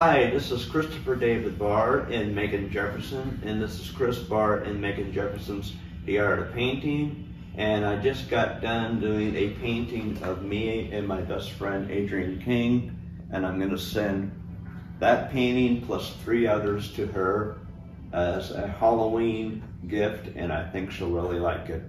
Hi, this is Christopher David Barr and Megan Jefferson, and this is Chris Barr and Megan Jefferson's The Art of Painting. And I just got done doing a painting of me and my best friend Adrienne King, and I'm going to send that painting plus three others to her as a Halloween gift, and I think she'll really like it.